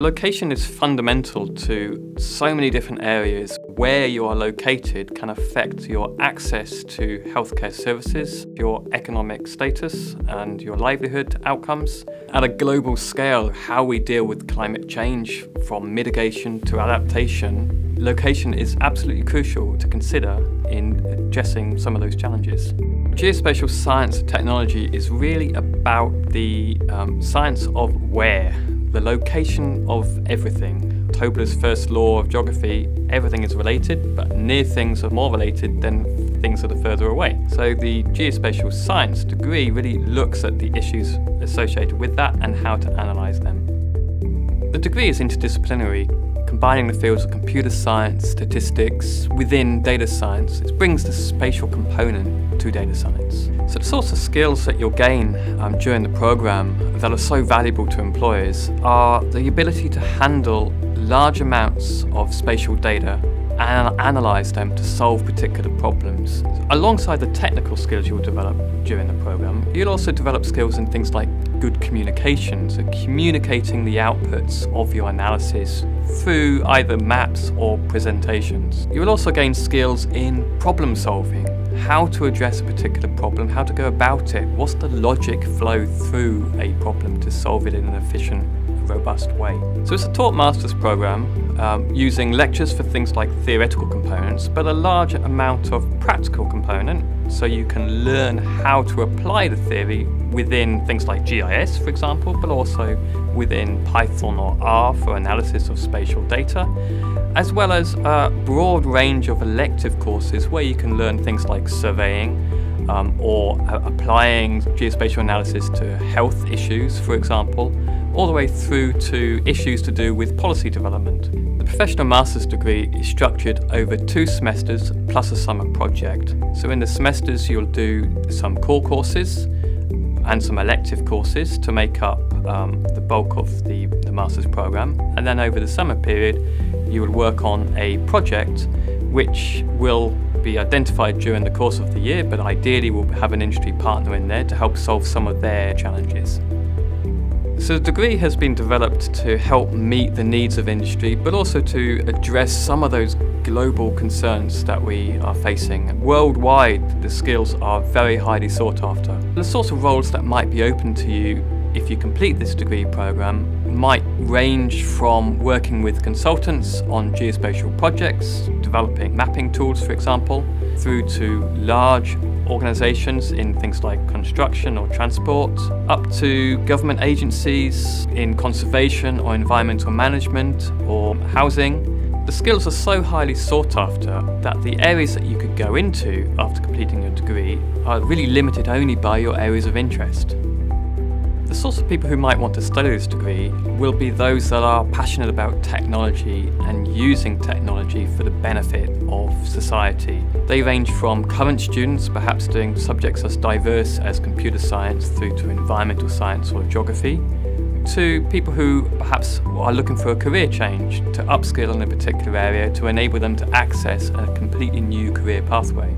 Location is fundamental to so many different areas. Where you are located can affect your access to healthcare services, your economic status, and your livelihood outcomes. At a global scale, how we deal with climate change, from mitigation to adaptation, location is absolutely crucial to consider in addressing some of those challenges. Geospatial science and technology is really about the um, science of where the location of everything. Tobler's first law of geography, everything is related, but near things are more related than things that are further away. So the geospatial science degree really looks at the issues associated with that and how to analyse them. The degree is interdisciplinary, combining the fields of computer science, statistics, within data science. It brings the spatial component to data science. So the sorts of skills that you'll gain um, during the program that are so valuable to employers are the ability to handle large amounts of spatial data and analyse them to solve particular problems. Alongside the technical skills you'll develop during the program, you'll also develop skills in things like good communications so communicating the outputs of your analysis through either maps or presentations. You will also gain skills in problem solving, how to address a particular problem, how to go about it, what's the logic flow through a problem to solve it in an efficient robust way. So it's a taught master's program um, using lectures for things like theoretical components, but a large amount of practical component so you can learn how to apply the theory within things like GIS, for example, but also within Python or R for analysis of spatial data, as well as a broad range of elective courses where you can learn things like surveying, um, or uh, applying geospatial analysis to health issues, for example, all the way through to issues to do with policy development. The professional master's degree is structured over two semesters plus a summer project. So in the semesters you'll do some core courses and some elective courses to make up um, the bulk of the, the master's program. And then over the summer period you will work on a project which will be identified during the course of the year, but ideally we'll have an industry partner in there to help solve some of their challenges. So the degree has been developed to help meet the needs of industry, but also to address some of those global concerns that we are facing. Worldwide, the skills are very highly sought after. The sorts of roles that might be open to you if you complete this degree program might range from working with consultants on geospatial projects, developing mapping tools for example, through to large organisations in things like construction or transport, up to government agencies in conservation or environmental management or housing. The skills are so highly sought after that the areas that you could go into after completing your degree are really limited only by your areas of interest. The sorts of people who might want to study this degree will be those that are passionate about technology and using technology for the benefit of society. They range from current students, perhaps doing subjects as diverse as computer science through to environmental science or geography, to people who perhaps are looking for a career change, to upskill in a particular area to enable them to access a completely new career pathway.